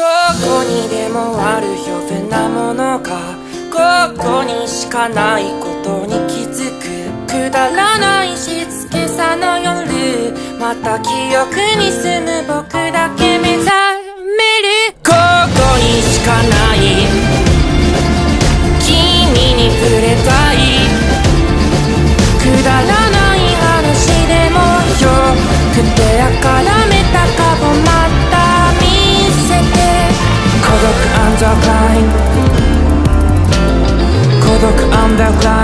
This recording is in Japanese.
どこにでもある余分なものがここにしかないことに気づく。くだらないしつけさの夜。また記憶に住む僕だけ目覚める。ここにしかない。君に触れたい。くだらない話でもよくて。dark 孤独 underline